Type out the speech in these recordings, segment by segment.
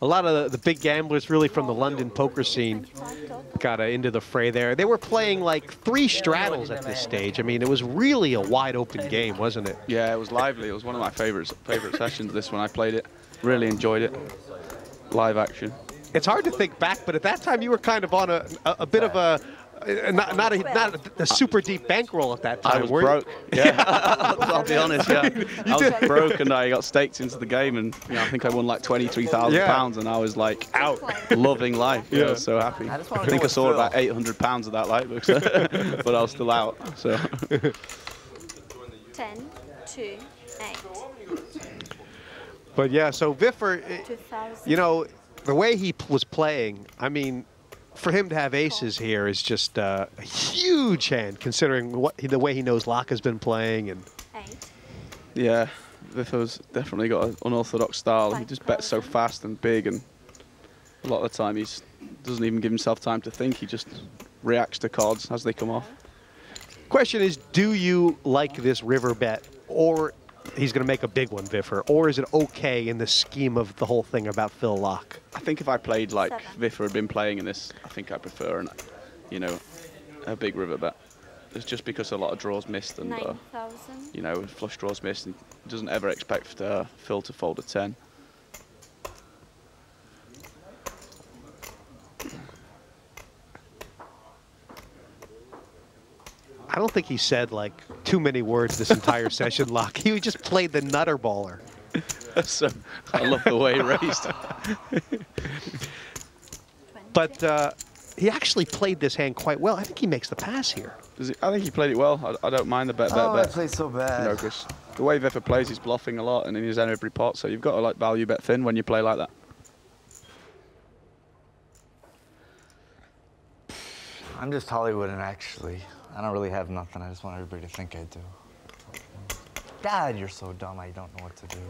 A lot of the, the big gamblers really from the London poker scene got uh, into the fray there. They were playing like three straddles at this stage. I mean, it was really a wide open game, wasn't it? Yeah, it was lively. It was one of my favorites favorite sessions. This one I played it, really enjoyed it. Live action. It's hard to think back, but at that time you were kind of on a, a, a bit of a Uh, not, not, a, not a super deep bankroll at that time. I was broke. You? Yeah, I'll be honest. Yeah, I was did. broke and I got staked into the game, and you know, I think I won like twenty three thousand yeah. pounds, and I was like out, loving life. Yeah, I was so happy. I, I think I saw about eight hundred pounds of that light book, so but I was still out. So. Ten, two, eight. But yeah, so Viffer, you know, the way he was playing, I mean, for him to have aces here is just uh, a huge hand, considering what the way he knows Laak has been playing. and. Eight. Yeah, Viffer's definitely got an unorthodox style. He just bets so fast and big, and a lot of the time he doesn't even give himself time to think. He just reacts to cards as they come off. Question is, do you like this river bet, or he's going to make a big one, Viffer, or is it okay in the scheme of the whole thing about Phil Laak? I think if I played like Seven. Viffer had been playing in this, I think I prefer, an, you know, a big river bet. It's just because a lot of draws missed and, uh, you know, flush draws missed and doesn't ever expect uh, Phil to fold a 10. I don't think he said like too many words this entire session, Laak. He just played the nutter baller. so I love the way he raised. but uh, he actually played this hand quite well. I think he makes the pass here. He, I think he played it well. I, I don't mind the bet, bet, oh, bet. I played so bad. You know, because the way Viffer plays, he's bluffing a lot and he's in every pot. So you've got to like value bet thin when you play like that. I'm just Hollywood and actually. I don't really have nothing. I just want everybody to think I do. Dad, you're so dumb. I don't know what to do.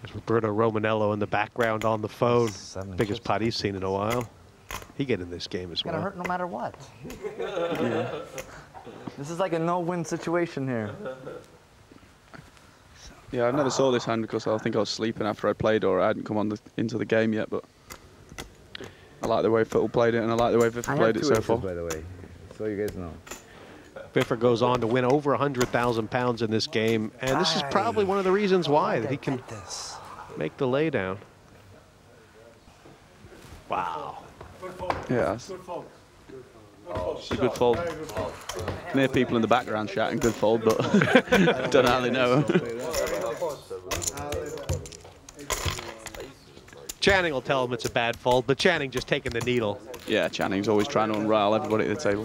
There's Roberto Romanello in the background on the phone. Seven Biggest pot he's seen in a while. He get in this game as well. Gonna hurt no matter what. yeah. This is like a no-win situation here. Yeah, I never saw this hand because I think I was sleeping after I played or I hadn't come on the, into the game yet, but I like the way Phil played it and I like the way Viffer played it so far. by the way, so you guys know. Viffer goes on to win over 100,000 pounds in this game, and this is probably one of the reasons why that he can make the laydown. Wow. Yeah. Oh, it's a good fold. Near people in the background shouting good fold, but don't know how they know. Channing will tell him it's a bad fold, but Channing just taking the needle. Yeah, Channing's always trying to unrile everybody at the table.